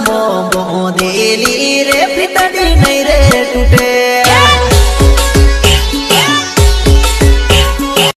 મો બોધેલી રે પિતડી નહીં રે તૂટે